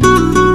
you